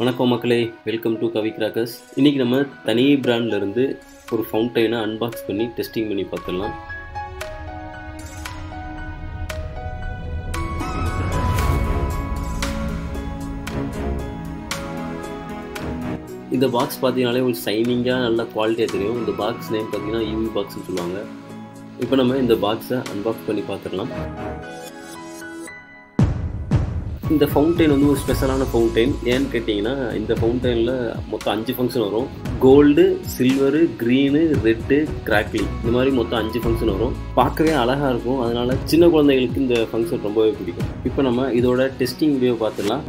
வணக்கம் மக்களே welcome to Kavi crackers இன்றைக்கி நம்ம தனி பிராண்ட்லேருந்து ஒரு ஃபவுண்டைனை அன்பாக்ஸ் பண்ணி டெஸ்டிங் பண்ணி பார்த்துடலாம். இந்த பாக்ஸ் பார்த்தீங்கனாலே ஒரு ஷைனிங்காக நல்ல குவாலிட்டியாக தெரியும். இந்த பாக்ஸ் நேம் பார்த்தீங்கன்னா யூவி பாக்ஸ்னு சொல்லுவாங்க. இப்போ நம்ம இந்த பாக்ஸை அன்பாக்ஸ் பண்ணி பார்த்துடலாம். இந்த ஃபவுண்டைன் வந்து ஒரு ஸ்பெஷலான ஃபவுண்டைன் ஏன்னு கேட்டிங்கன்னா இந்த ஃபவுண்டைனில் மொத்தம் அஞ்சு ஃபங்க்ஷன் வரும். Gold silver green red crackly இந்த மாதிரி மொத்தம் அஞ்சு ஃபங்க்ஷன் வரும். பார்க்கவே அழகாக இருக்கும். அதனால் சின்ன குழந்தைகளுக்கு இந்த ஃபங்க்ஷன் ரொம்பவே பிடிக்கும். இப்போ நம்ம இதோட டெஸ்டிங் வீடியோ பார்த்துடலாம்.